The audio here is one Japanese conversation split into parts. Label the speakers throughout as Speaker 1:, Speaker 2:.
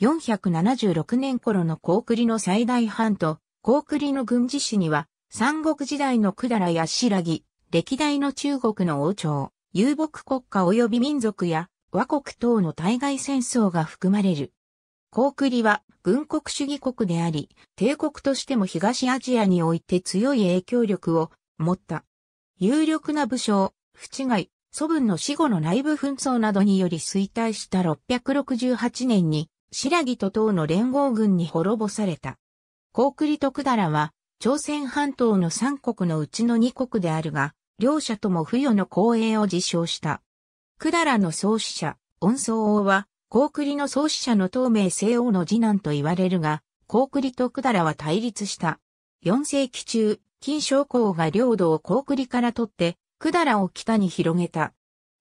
Speaker 1: 476年頃の高栗の最大藩と高栗の軍事史には、三国時代の百済や白木、歴代の中国の王朝、遊牧国家及び民族や和国等の対外戦争が含まれる。高栗は軍国主義国であり、帝国としても東アジアにおいて強い影響力を持った。有力な武将、淵貝、祖文の死後の内部紛争などにより衰退した668年に、白木と等の連合軍に滅ぼされた。高栗徳良は、朝鮮半島の三国のうちの二国であるが、両者とも不与の光栄を自称した。百済の創始者、恩宗王は、高栗の創始者の東明西王の次男と言われるが、高栗と百済は対立した。4世紀中、金将校が領土を高栗から取って、百済を北に広げた。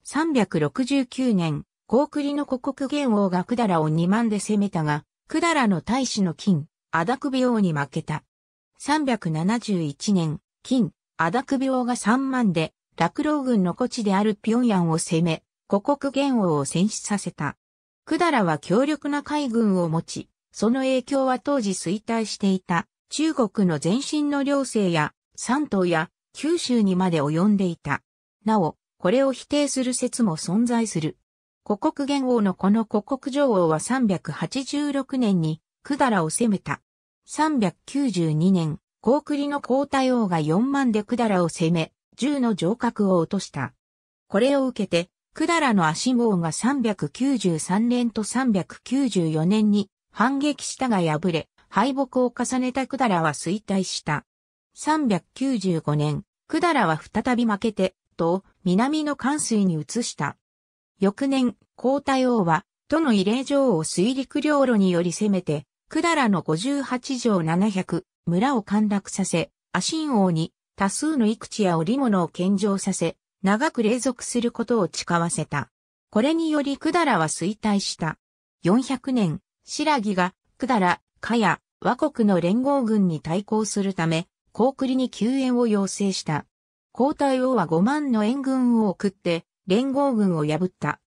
Speaker 1: 369年、高栗の古国元王が百済を2万で攻めたが、百済の大使の金、アダクビ王に負けた。371年、金、アダクビ王が3万で、落老軍の古地である平壌を攻め、古国元王を戦死させた。百済は強力な海軍を持ち、その影響は当時衰退していた中国の前身の領政や山東や九州にまで及んでいた。なお、これを否定する説も存在する。古国元王のこの古国女王は386年に百済を攻めた。392年、高栗の皇太王が4万で百済を攻め、10の城郭を落とした。これを受けて、百済の足号が393年と394年に反撃したが敗れ、敗北を重ねた百済は衰退した。395年、百済は再び負けて、と、南の関水に移した。翌年、皇太王は、都の異例城を水陸領路により攻めて、百済の58条700村を陥落させ、アシン王に多数の育地や織物を献上させ、長く隷属することを誓わせた。これにより百済は衰退した。400年、白木が百済、加や和国の連合軍に対抗するため、高栗に救援を要請した。皇太王は5万の援軍を送って連合軍を破った。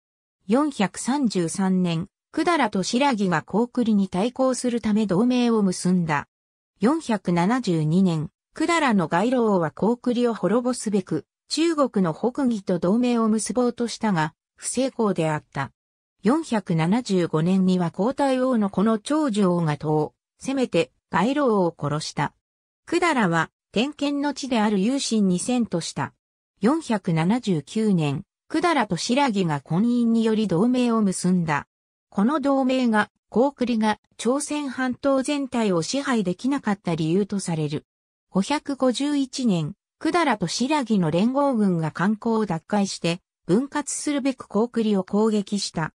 Speaker 1: 433年、百済と白木が高栗に対抗するため同盟を結んだ。472年、百済の外老王は高栗を滅ぼすべく、中国の北義と同盟を結ぼうとしたが、不成功であった。475年には皇太王のこの長寿王が党、せめて外老王を殺した。百済は、天権の地である有心に遷とした。479年、百済と白木が婚姻により同盟を結んだ。この同盟が、高栗が朝鮮半島全体を支配できなかった理由とされる。551年、百済と白木の連合軍が観光を奪回して、分割するべく高栗を攻撃した。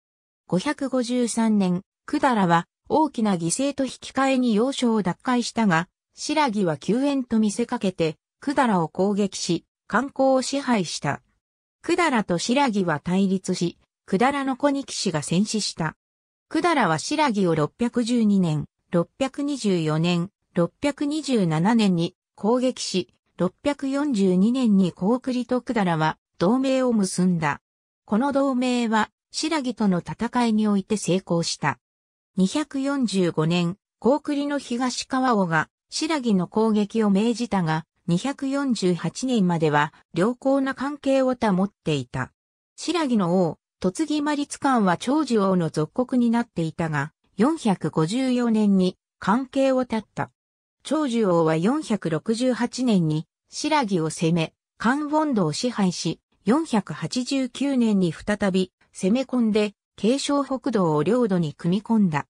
Speaker 1: 553年、百済は大きな犠牲と引き換えに要衝を奪回したが、白木は救援と見せかけて、百済を攻撃し、観光を支配した。百済と白木は対立し、百済の子に騎士が戦死した。百済は白木を612年、624年、627年に攻撃し、642年に高栗と百済は同盟を結んだ。この同盟は白木との戦いにおいて成功した。245年、高栗の東川王が白木の攻撃を命じたが、248年までは良好な関係を保っていた。白木の王、突木マリツカンは長寿王の属国になっていたが、454年に関係を絶った。長寿王は468年に白木を攻め、関ンドを支配し、489年に再び攻め込んで、継承北道を領土に組み込んだ。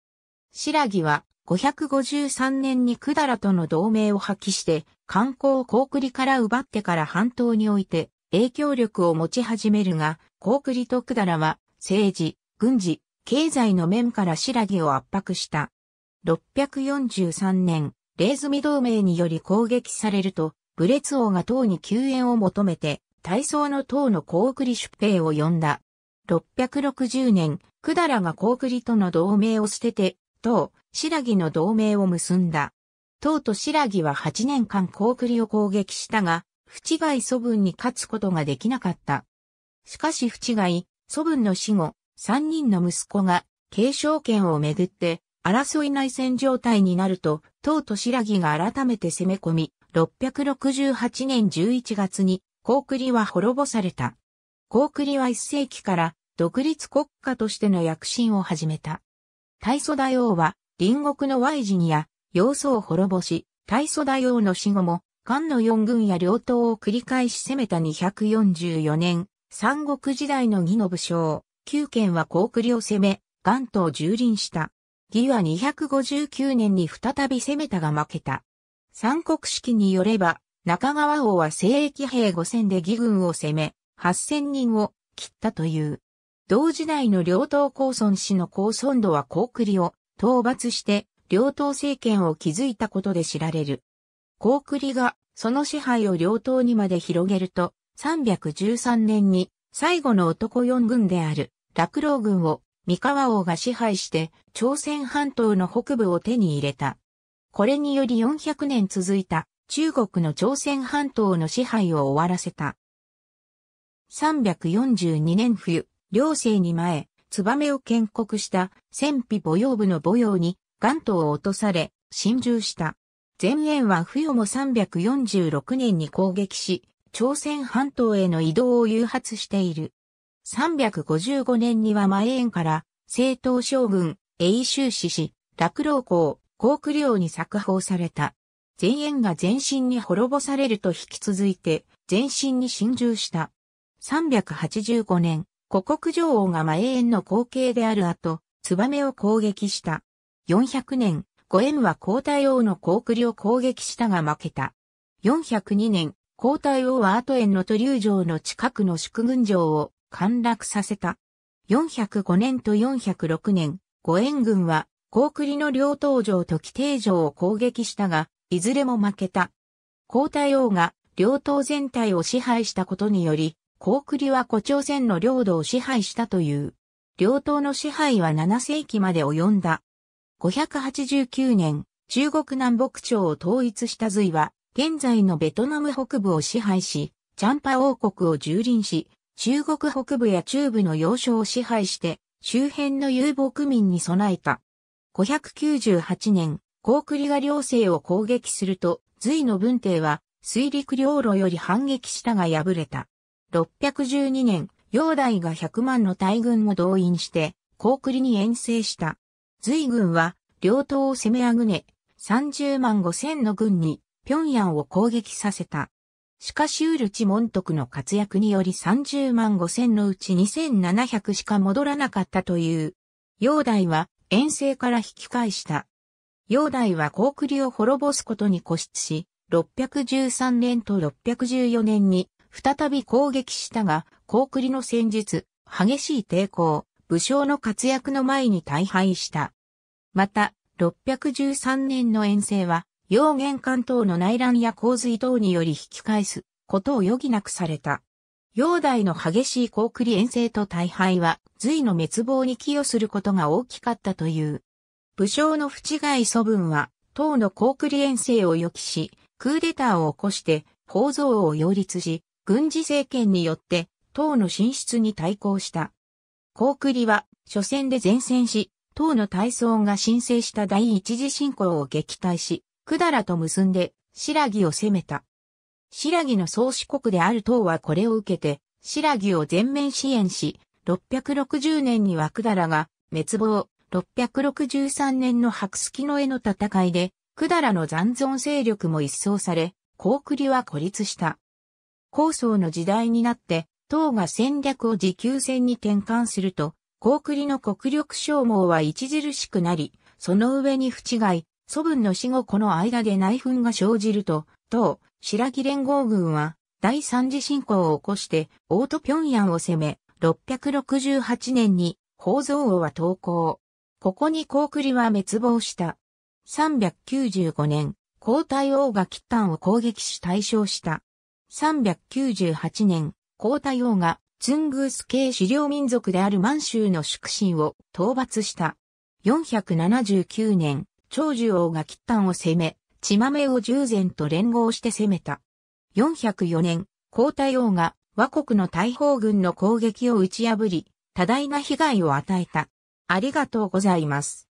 Speaker 1: 白木は553年に百済との同盟を破棄して、観光を高栗から奪ってから半島において影響力を持ち始めるが、高栗と百済は政治、軍事、経済の面から白木を圧迫した。643年、レーズミ同盟により攻撃されると、ブレツ王が唐に救援を求めて、大宋の唐の高栗出兵を呼んだ。660年、百済が高栗との同盟を捨てて、唐、白木の同盟を結んだ。唐と白木は8年間高栗を攻撃したが、淵貝祖文に勝つことができなかった。しかし淵貝、祖文の死後、3人の息子が継承権をめぐって争い内戦状態になると、唐と白木が改めて攻め込み、668年11月に、高栗は滅ぼされた。高栗は1世紀から独立国家としての躍進を始めた。大祖大王は隣国の Y 寺にや要素を滅ぼし、大祖大王の死後も、漢の四軍や両党を繰り返し攻めた244年、三国時代の義の武将、旧県は高栗を攻め、元と蹂躙した。義は259年に再び攻めたが負けた。三国式によれば、中川王は聖役兵5000で義軍を攻め、8000人を切ったという。同時代の両党高孫氏の高孫度は高栗を討伐して両党政権を築いたことで知られる。高栗がその支配を両党にまで広げると、313年に最後の男四軍である落老軍を三河王が支配して朝鮮半島の北部を手に入れた。これにより400年続いた中国の朝鮮半島の支配を終わらせた。342年冬、両世に前、ツバメを建国した戦費母用部の母用に元島を落とされ、侵襲した。前燕は不与も346年に攻撃し、朝鮮半島への移動を誘発している。355年には前燕から正統将軍、永州氏氏、落老公、航空領に作法された。前燕が前進に滅ぼされると引き続いて、前進に侵襲した。385年、古国女王が前燕の後継である後、ツバメを攻撃した。400年、五円は皇太王の皇栗を攻撃したが負けた。402年、皇太王は後円の鳥竜城の近くの宿軍城を陥落させた。405年と406年、五円軍は皇栗の両東城と規定城を攻撃したが、いずれも負けた。皇太王が両党全体を支配したことにより、皇栗は古朝鮮の領土を支配したという。両党の支配は7世紀まで及んだ。589年、中国南北朝を統一した隋は、現在のベトナム北部を支配し、チャンパ王国を蹂躙し、中国北部や中部の要衝を支配して、周辺の遊牧民に備えた。598年、高栗が両生を攻撃すると、隋の文帝は、水陸両路より反撃したが敗れた。612年、煬帝が100万の大軍を動員して、高栗に遠征した。隋軍は、両党を攻めあぐね、30万5千の軍に、平壌を攻撃させた。しかしウルチ門徳の活躍により30万5千のうち2700しか戻らなかったという。煬帝は遠征から引き返した。煬帝は高栗を滅ぼすことに固執し、613年と614年に再び攻撃したが、高栗の戦術、激しい抵抗、武将の活躍の前に大敗した。また、613年の遠征は、陽元関東の内乱や洪水等により引き返すことを余儀なくされた。陽代の激しい高栗遠征と大敗は、隋の滅亡に寄与することが大きかったという。武将の不違い祖文は、唐の高栗遠征を予期し、クーデターを起こして、宝蔵を擁立し、軍事政権によって、唐の進出に対抗した。高栗は、初戦で前線し、唐の大僧が申請した第一次進行を撃退し、百済と結んで、白木を攻めた。白木の宗主国である唐はこれを受けて、白木を全面支援し、660年には百済が滅亡、663年の白月の絵の戦いで、百済の残存勢力も一掃され、高栗は孤立した。高僧の時代になって、党が戦略を持久戦に転換すると、高栗の国力消耗は著しくなり、その上に不違い、祖文の死後この間で内紛が生じると、党、白木連合軍は、第三次侵攻を起こして、大都平壌を攻め、668年に、宝蔵王は投降。ここに高栗は滅亡した。395年、皇太王が吉丹を攻撃し対象した。398年、皇太王がツングース系狩猟民族である満州の宿神を討伐した。479年、長寿王が吉丹を攻め、血豆を従前と連合して攻めた。404年、皇太王が和国の大砲軍の攻撃を打ち破り、多大な被害を与えた。ありがとうございます。